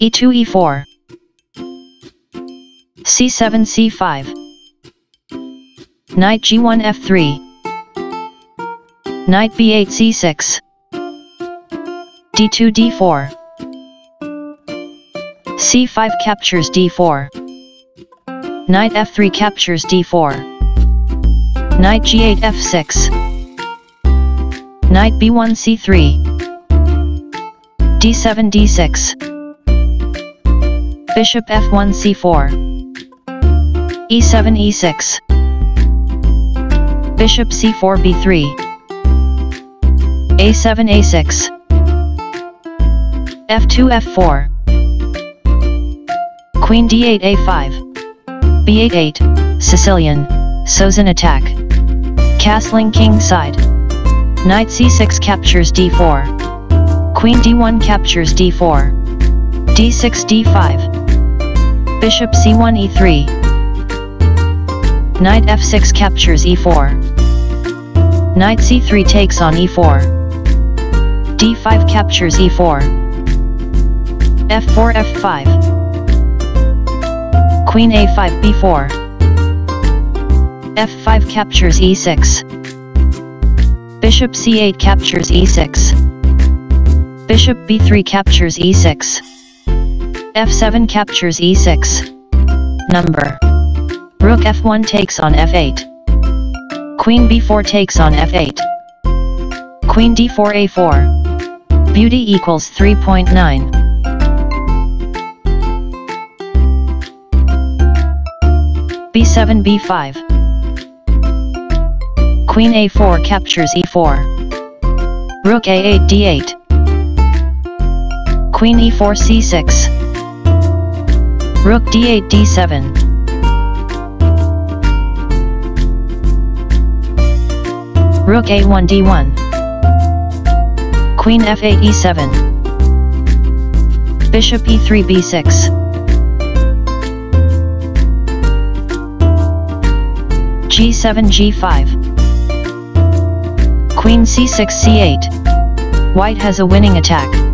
e2 e4 c7 c5 knight g1 f3 knight b8 c6 d2 d4 c5 captures d4 knight f3 captures d4 knight g8 f6 knight b1 c3 d7 d6 bishop f1 c4 e7 e6 bishop c4 b3 a7 a6 f2 f4 queen d8 a5 b8 8 Sicilian. Sozin attack. Castling king side. Knight c6 captures d4 queen d1 captures d4 d6 d5 bishop c1 e3 knight f6 captures e4 knight c3 takes on e4 d5 captures e4 f4 f5 queen a5 b4 f5 captures e6 bishop c8 captures e6 bishop b3 captures e6 f7 captures e6 number. Rook f1 takes on f8 queen b4 takes on f8 queen d4 a4 beauty equals 3.9 b7 b5 Queen a4 captures e4 Rook a8 d8 Queen e4 c6 Rook d8 d7 Rook a1 d1 Queen f8 e7 Bishop e3 b6 g7 g5 Queen c6 c8 White has a winning attack